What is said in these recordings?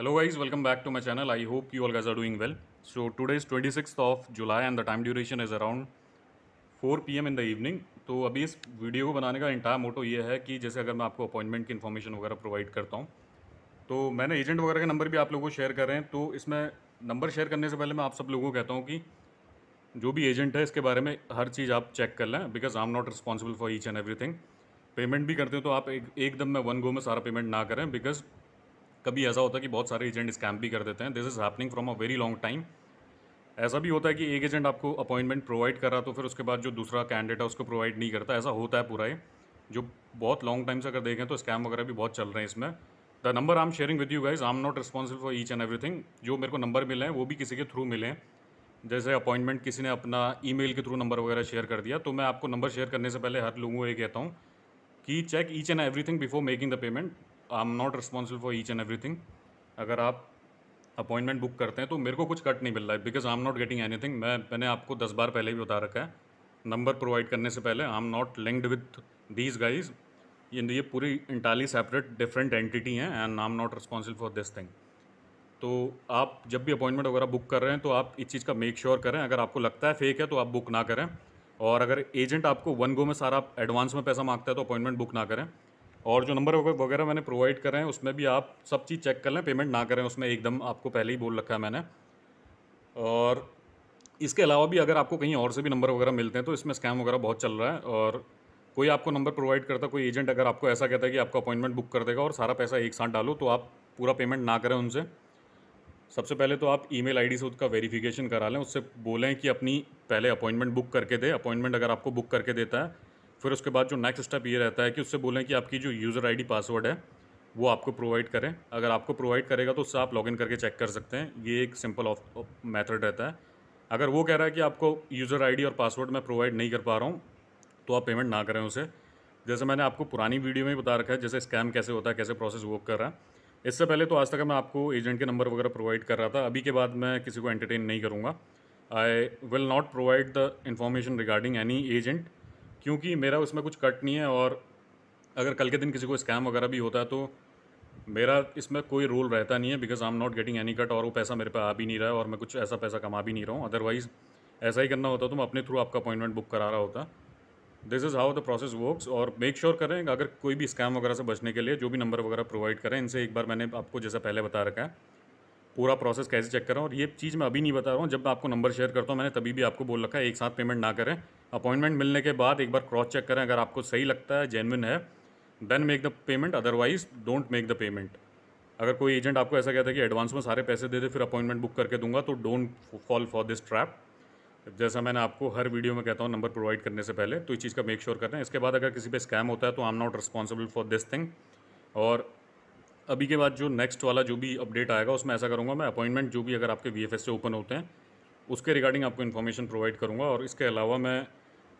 Hello guys, welcome back to my channel. I hope you all guys are doing well. Today is 26th of July and the time duration is around 4 P in the evening. तो अभी इस video को बनाने का entire मोटो ये है कि जैसे अगर मैं आपको अपॉइंटमेंट की इन्फॉर्मेशन वगैरह प्रोवाइड करता हूँ तो मैंने एजेंट वगैरह के नंबर भी आप लोगों को शेयर कर रहे हैं तो इसमें नंबर शेयर करने से पहले मैं आप सब लोगों को कहता हूँ कि जो भी एजेंट है इसके बारे में हर चीज़ आप चेक कर लें because I am not responsible for each and everything payment भी करते हो तो आप एक एकदम में वन गो में सारा पेमेंट ना करें बिकॉज़ कभी ऐसा होता है कि बहुत सारे एजेंट स्कैम भी कर देते हैं। This is happening from a very long time ऐसा भी होता है कि एक एजेंट आपको अपॉइंटमेंट प्रोवाइड कर रहा तो फिर उसके बाद जो दूसरा कैंडिडेट है, उसको प्रोवाइड नहीं करता। ऐसा होता है पूरा ये। जो बहुत लॉन्ग टाइम से अगर देखें तो स्कैम वगैरह भी बहुत चल रहे हैं इसमें। The number I am sharing with you guys I am not responsible for each and everything जो मेरे को नंबर मिले हैं, वो भी किसी के थ्रू मिले हैं। जैसे अपॉइंटमेंट किसी ने अपना ईमेल के थ्रू नंबर वगैरह शेयर कर दिया तो मैं आपको नंबर शेयर करने से पहले हर लोगों को ये कहता हूँ कि check each and everything before making the payment I am not responsible for each and everything अगर आप अपॉइंटमेंट बुक करते हैं तो मेरे को कुछ कट नहीं मिल रहा है because I am not getting anything मैं, मैंने आपको दस बार पहले भी बता रखा है। नंबर प्रोवाइड करने से पहले I am not linked with these guys ये ये पूरी इंटाली सेपरेट डिफरेंट एंटिटी हैं and I am not responsible for this thing तो आप जब भी अपॉइंटमेंट वगैरह बुक कर रहे हैं तो आप इस चीज़ का मेक श्योर sure करें। अगर आपको लगता है फेक है तो आप बुक ना करें। और अगर एजेंट आपको वन गो में सारा एडवांस में पैसा माँगता है तो अपॉइंटमेंट बुक ना करें। और जो नंबर वगैरह मैंने प्रोवाइड करें उसमें भी आप सब चीज़ चेक कर लें पेमेंट ना करें, उसमें एकदम आपको पहले ही बोल रखा है मैंने। और इसके अलावा भी अगर आपको कहीं और से भी नंबर वगैरह मिलते हैं तो इसमें स्कैम वगैरह बहुत चल रहा है और कोई आपको नंबर प्रोवाइड करता, कोई एजेंट अगर आपको ऐसा कहता है कि आपका अपॉइंटमेंट बुक कर देगा और सारा पैसा एक साथ डालो तो आप पूरा पेमेंट ना करें उनसे। सबसे पहले तो आप ईमेल आईडी से उसका वेरिफिकेशन करा लें, उससे बोलें कि अपनी पहले अपॉइंटमेंट बुक करके दे। अपॉइंटमेंट अगर आपको बुक करके देता है फिर उसके बाद जो नेक्स्ट स्टेप ये रहता है कि उससे बोलें कि आपकी जो यूज़र आईडी पासवर्ड है, वो आपको प्रोवाइड करें। अगर आपको प्रोवाइड करेगा तो उससे आप लॉगिन करके चेक कर सकते हैं। ये एक सिंपल ऑफ़ मेथड रहता है। अगर वो कह रहा है कि आपको यूज़र आईडी और पासवर्ड मैं प्रोवाइड नहीं कर पा रहा हूँ तो आप पेमेंट ना करें उसे। जैसे मैंने आपको पुरानी वीडियो में बता रखा है, जैसे स्कैम कैसे होता है, कैसे प्रोसेस वर्क कर रहा है। इससे पहले तो आज तक मैं आपको एजेंट के नंबर वगैरह प्रोवाइड कर रहा था। अभी के बाद मैं किसी को एंटरटेन नहीं करूँगा। I will not provide the information regarding any agent क्योंकि मेरा उसमें कुछ कट नहीं है और अगर कल के दिन किसी को स्कैम वगैरह भी होता है तो मेरा इसमें कोई रोल रहता नहीं है because I am not getting any cut और वो पैसा मेरे पे आ भी नहीं रहा है और मैं कुछ ऐसा पैसा कमा भी नहीं रहा हूँ। अदरवाइज़ ऐसा ही करना होता तो मैं अपने थ्रू आपका अपॉइंटमेंट बुक करा रहा होता। This is how the process works और मेक श्योर sure करें, अगर कोई भी स्कैम वगैरह से बचने के लिए, जो भी नंबर वगैरह प्रोवाइड करें, इनसे एक बार मैंने आपको जैसा पहले बता रखा है पूरा प्रोसेस कैसे चेक करें और ये चीज़ मैं अभी नहीं बता रहा हूँ। जब मैं आपको नंबर शेयर करता हूँ, मैंने तभी भी आपको बोल रखा है, एक साथ पेमेंट ना करें। अपॉइंटमेंट मिलने के बाद एक बार क्रॉस चेक करें, अगर आपको सही लगता है जेनविन है then make the payment otherwise don't make the payment अगर कोई एजेंट आपको ऐसा कहता है कि एडवांस में सारे पैसे दे दे, फिर अपॉइंटमेंट बुक करके दूँगा तो don't fall for this trap जैसा मैंने आपको हर वीडियो में कहता हूँ नंबर प्रोवाइड करने से पहले तो इस चीज़ का मेक श्योर करना है। इसके बाद अगर किसी पे स्कैम होता है तो I am not responsible for this thing और अभी के बाद जो नेक्स्ट वाला जो भी अपडेट आएगा, उसमें ऐसा करूँगा, मैं अपॉइंटमेंट जो भी अगर आपके वी से ओपन होते हैं, उसके रिगार्डिंग आपको इन्फॉर्मेशन प्रोवाइड करूँगा और इसके अलावा मैं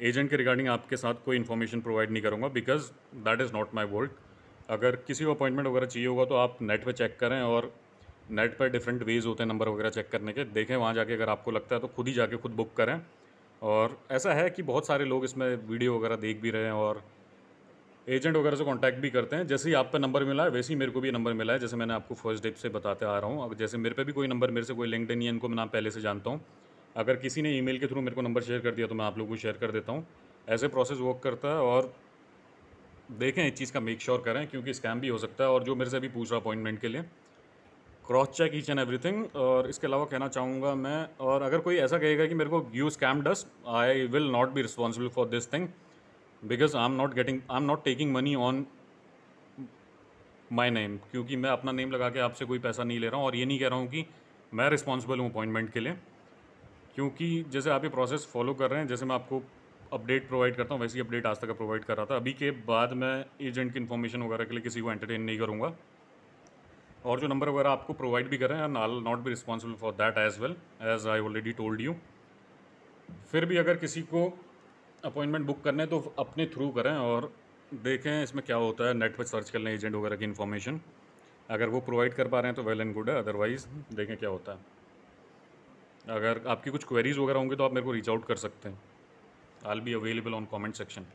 एजेंट के रिगार्डिंग आपके साथ कोई इन्फॉर्मेशन प्रोवाइड नहीं करूँगा because that is not my work अगर किसी को अपॉइंटमेंट वगैरह चाहिए होगा तो आप नेट पर चेक करें और नेट पर डिफरेंट वेज होते हैं नंबर वगैरह चेक करने के। देखें वहाँ जाके अगर आपको लगता है तो खुद ही जाके खुद बुक करें। और ऐसा है कि बहुत सारे लोग इसमें वीडियो वगैरह देख भी रहे हैं और एजेंट वगैरह से कांटेक्ट भी करते हैं। जैसे ही आप पे नंबर मिला है, वैसे ही मेरे को भी नंबर मिला है। जैसे मैंने आपको फ़र्स्ट डेप से बताते आ रहा हूँ। अब जैसे मेरे पे भी कोई नंबर मेरे से कोई लिंकड है, इनको मैं नाम पहले से जानता हूँ। अगर किसी ने ईमेल के थ्रू मेरे को नंबर शेयर कर दिया तो मैं आप लोगों को शेयर कर देता हूँ। ऐसे प्रोसेस वर्क करता है और देखें इस चीज़ का मेक श्योर करें, क्योंकि स्कैम भी हो सकता है। और जो मेरे से अभी पूछ रहा अपॉइंटमेंट के लिए cross check each and everything और इसके अलावा कहना चाहूँगा मैं, और अगर कोई ऐसा कहेगा कि मेरे को you scam does I will not be responsible for this thing because I am not getting I am not taking money on my name क्योंकि मैं अपना नेम लगा के आपसे कोई पैसा नहीं ले रहा हूँ और ये नहीं कह रहा हूँ कि मैं रिस्पॉन्सिबल हूँ अपॉइंटमेंट के लिए। क्योंकि जैसे आप ये प्रोसेस फॉलो कर रहे हैं, जैसे मैं आपको अपडेट प्रोवाइड करता हूँ, वैसे ही अपडेट आज तक प्रोवाइड कर रहा था। अभी के बाद मैं एजेंट की इन्फॉर्मेशन वगैरह के लिए किसी को एंटरटेन नहीं करूँगा। और जो नंबर वगैरह आपको प्रोवाइड भी करें and I not be responsible for that as well as I already told you फिर भी अगर किसी को अपॉइंटमेंट बुक करने तो अपने थ्रू करें और देखें इसमें क्या होता है। नेट पर सर्च कर लें एजेंट वगैरह की इन्फॉर्मेशन अगर वो प्रोवाइड कर पा रहे हैं तो वेल एंड गुड है अदरवाइज़ देखें क्या होता है। अगर आपकी कुछ क्वेरीज़ वगैरह होंगी तो आप मेरे को रीच आउट कर सकते हैं। I be available on comment section